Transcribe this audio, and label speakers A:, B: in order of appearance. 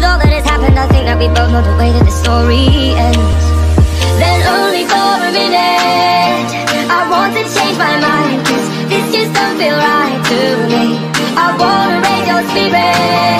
A: With all that has happened, I think that we both know the way that the story ends. Then only for a minute, I want to change my mind, cause this just don't feel right to me. I wanna raise your spirits.